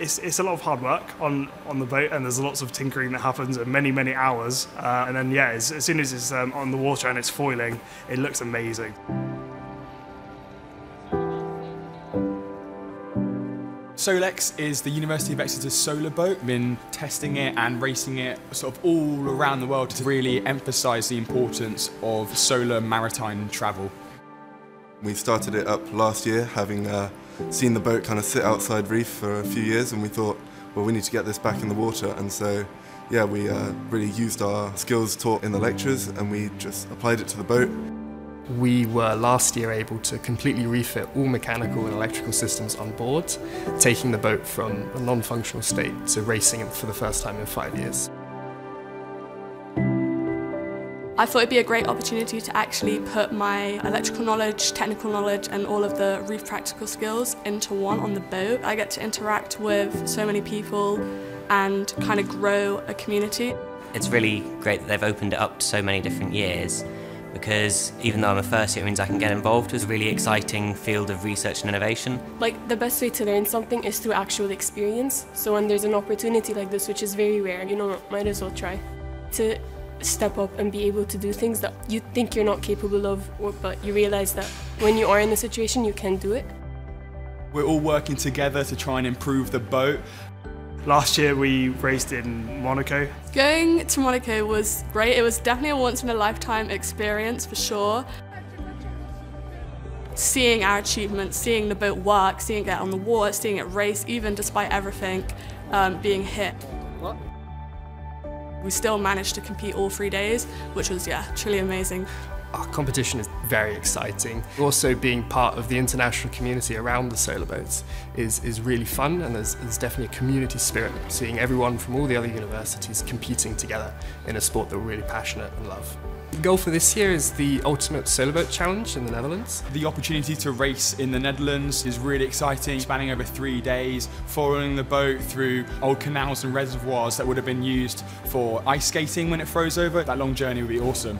It's, it's a lot of hard work on, on the boat and there's lots of tinkering that happens and many, many hours. Uh, and then, yeah, as, as soon as it's um, on the water and it's foiling, it looks amazing. Solex is the University of Exeter's solar boat. We've been testing it and racing it sort of all around the world to really emphasise the importance of solar maritime travel. We started it up last year, having uh, seen the boat kind of sit outside reef for a few years, and we thought, well, we need to get this back in the water. And so, yeah, we uh, really used our skills taught in the lectures and we just applied it to the boat. We were last year able to completely refit all mechanical and electrical systems on board, taking the boat from a non-functional state to racing it for the first time in five years. I thought it'd be a great opportunity to actually put my electrical knowledge, technical knowledge and all of the reef practical skills into one on the boat. I get to interact with so many people and kind of grow a community. It's really great that they've opened it up to so many different years because even though I'm a first year, it means I can get involved with a really exciting field of research and innovation. Like the best way to learn something is through actual experience. So when there's an opportunity like this, which is very rare, you know, might as well try to step up and be able to do things that you think you're not capable of, but you realize that when you are in the situation, you can do it. We're all working together to try and improve the boat Last year we raced in Monaco. Going to Monaco was great. It was definitely a once in a lifetime experience for sure. Seeing our achievements, seeing the boat work, seeing it get on the water, seeing it race, even despite everything um, being hit. What? We still managed to compete all three days, which was, yeah, truly amazing. Our competition is very exciting. Also being part of the international community around the solar boats is, is really fun and there's, there's definitely a community spirit, seeing everyone from all the other universities competing together in a sport that we're really passionate and love. The goal for this year is the Ultimate Solar Boat Challenge in the Netherlands. The opportunity to race in the Netherlands is really exciting, spanning over three days, following the boat through old canals and reservoirs that would have been used for ice skating when it froze over. That long journey would be awesome.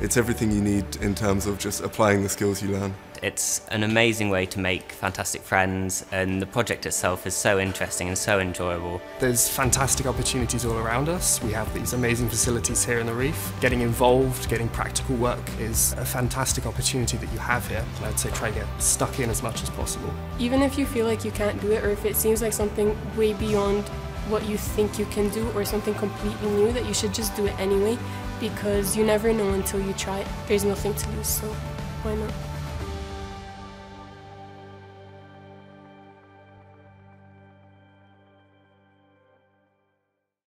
It's everything you need in terms of just applying the skills you learn. It's an amazing way to make fantastic friends and the project itself is so interesting and so enjoyable. There's fantastic opportunities all around us. We have these amazing facilities here in the reef. Getting involved, getting practical work is a fantastic opportunity that you have here. And I'd say try and get stuck in as much as possible. Even if you feel like you can't do it or if it seems like something way beyond what you think you can do or something completely new that you should just do it anyway because you never know until you try it. There's nothing to lose, so why not?